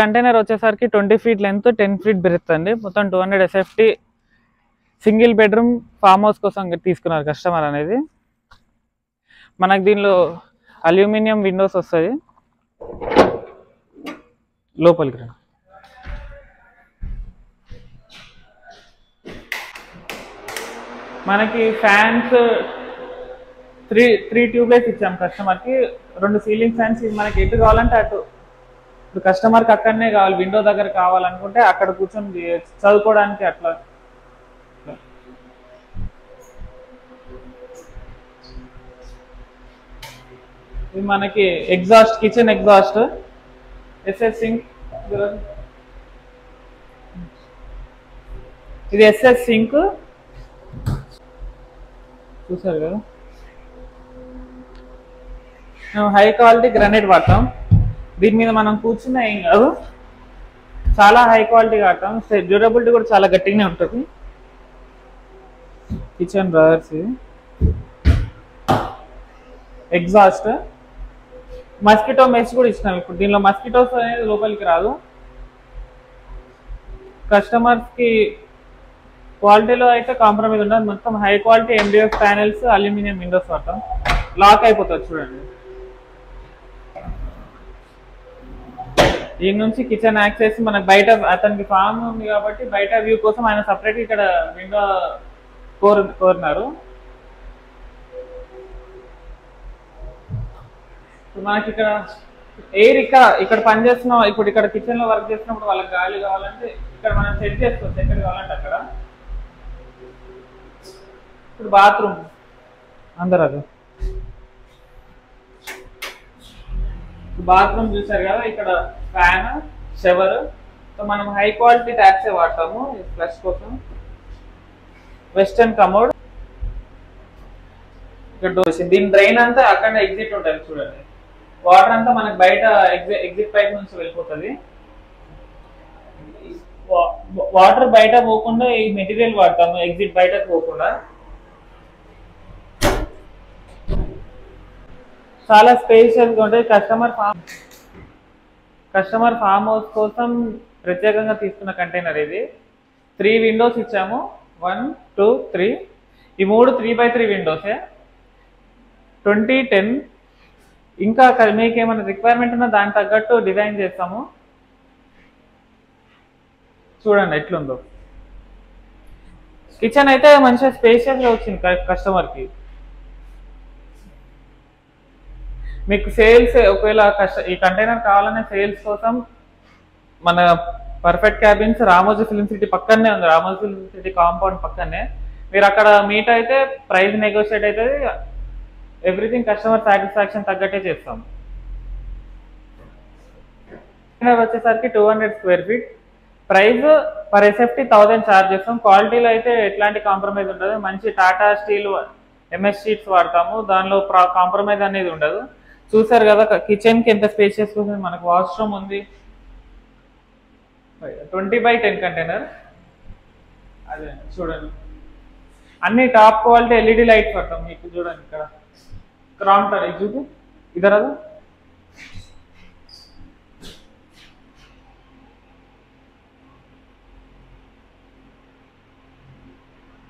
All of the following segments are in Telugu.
కంటైనర్ వచ్చేసరికి twenty feet length ten feet breadth అండి. మొత్తం two hundred SFT single bedroom farm house కోసం తీసుకున్నారు కస్టమర్ అనేది. మనకు దీనిలో అల్యూమినియం విండోస్ వస్తాయి. లోపలికి రండి. మనకి ఫ్యాన్స్ త్రీ త్రీ ట్యూబ్లైట్స్ ఇచ్చాం కస్టమర్కి. రెండు సీలింగ్ ఫ్యాన్స్ మనకి ఎటు కావాలంటే అటు. ఇప్పుడు కస్టమర్కి అక్కడనే కావాలి విండో దగ్గర కావాలనుకుంటే అక్కడ కూర్చొని చదువుకోవడానికి అట్లా. ఇది మనకి exhaust kitchen exhaust. SS sink ఇది ఎస్ఎస్ సింక్. చూసారు కదా? మేము హై క్వాలిటీ గ్రానైట్ వాడతాం. దీని మీద మనం కూర్చున్న ఏం కాదు. చాలా హై క్వాలిటీ వాడతాం డ్యూరబిలిటీ కూడా చాలా గట్టిగానే ఉంటుంది. Kitchen brothers exhaust mosquito mesh కూడా ఇచ్చినాం ఇప్పుడు. దీనిలో మస్కిటోస్ అనేది లోపలికి రాదు. కస్టమర్స్కి క్వాలిటీలో అయితే కాంప్రమైజ్ ఉండదు. మొత్తం high quality MDF panels aluminium windows వాడతాం లాక్ అయిపోతుంది చూడండి. దీని నుంచి కిచెన్ యాక్సెస్ మనకు బయట అతనికి ఫామ్ ఉంది కాబట్టి బయట వ్యూ కోసం ఆయన సపరేట్ ఇక్కడ విండో కోరు కోరినారు. ఇప్పుడు మనకి ఇక్కడ ఎయిర్ ఇక్కడ ఇక్కడ పని చేస్తున్నాం ఇప్పుడు ఇక్కడ కిచెన్లో వర్క్ చేసినప్పుడు వాళ్ళకి గాలి కావాలంటే ఇక్కడ మనం సెట్ చేసుకోవచ్చు ఎక్కడ కావాలంటే అక్కడ. ఇప్పుడు బాత్రూమ్ అందరు బాత్రూమ్ చూసారు కదా ఇక్కడ ఫ్యాన్ షవర్. సో మనం హై క్వాలిటీ ట్యాప్సే వాడతాము ఫ్లష్ కోసం. Western commode. ఇక్కడ దీని డ్రైన్ అంతా అక్కడ ఎగ్జిట్ ఉంటుంది చూడండి. వాటర్ అంతా మనకి బయట ఎగ్జిట్ పైప్ నుంచి వెళ్ళిపోతుంది. వాటర్ బయట పోకుండా ఈ మెటీరియల్ వాడతాము ఎగ్జిట్ బయటకు పోకుండా. చాలా స్పేషియస్గా ఉంటుంది customer farm customer farm house కోసం ప్రత్యేకంగా తీసుకున్న కంటైనర్ ఇది. త్రీ విండోస్ ఇచ్చాము. వన్ టూ త్రీ ఈ మూడు త్రీ బై త్రీ విండోసే ట్వంటీ టెన్ ఇంకా మీకు ఏమైనా రిక్వైర్మెంట్ ఉన్నా దానికి తగ్గట్టు డిజైన్ చేస్తాము. చూడండి ఎట్లుందో. కిచెన్ అయితే మంచిగా స్పేషియస్గా వచ్చింది కస్టమర్కి మీకు సేల్స్ ఒకవేళ కష్ట ఈ కంటైనర్ కావాలనే సేల్స్ కోసం మన perfect cabins Ramoji film city పక్కనే ఉంది. రామోజీ ఫిలిం సిటీ కాంపౌండ్ పక్కనే. మీరు అక్కడ మీట్ అయితే ప్రైస్ నెగోషియేట్ అవుతుంది ఎవ్రీథింగ్ కస్టమర్ సాటిస్ఫాక్షన్ తగ్గట్టే చేస్తాం. వచ్చేసరికి two hundred square feet price per SFT thousand charge చేస్తాం. క్వాలిటీలో అయితే ఎట్లాంటి కాంప్రమైజ్ ఉండదు. మంచి టాటా స్టీల్ ఎంఎస్ షీట్స్ వాడతాము. దానిలో కాంప్రమైజ్ అనేది ఉండదు. చూసారు కదా కిచెన్కి ఎంత స్పేషియస్ ఉంది మనకు వాష్రూమ్ ఉంది. ట్వంటీ బై టెన్ కంటైనర్ అదే చూడండి. అన్ని టాప్ క్వాలిటీ ఎల్ఈడి లైట్ పడతాం మీకు చూడండి ఇక్కడ. క్రాంటర్ ఇది చూపి ఇదర్? అది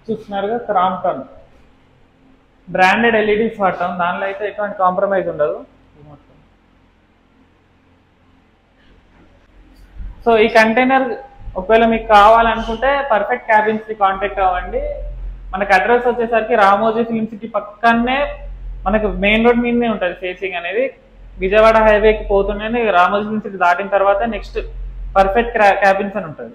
చూస్తున్నారుగా క్రాంప్టన్ బ్రాండెడ్ ఎల్ఈడీస్ వాడతాం దానిలో అయితే ఎటువంటి కాంప్రమైజ్ ఉండదు. సో ఈ కంటైనర్ ఒకవేళ మీకు కావాలనుకుంటే పర్ఫెక్ట్ క్యాబిన్స్కి కాంటాక్ట్ అవ్వండి. మనకు అడ్రస్ వచ్చేసరికి రామోజీ ఫిలిం సిటీ పక్కనే మనకు మెయిన్ రోడ్ మీదనే ఉంటుంది ఫేసింగ్ అనేది. విజయవాడ హైవేకి పోతుండే రామోజీ ఫిలిం సిటీ దాటిన తర్వాత నెక్స్ట్ పర్ఫెక్ట్ క్యాబిన్స్ అని ఉంటుంది.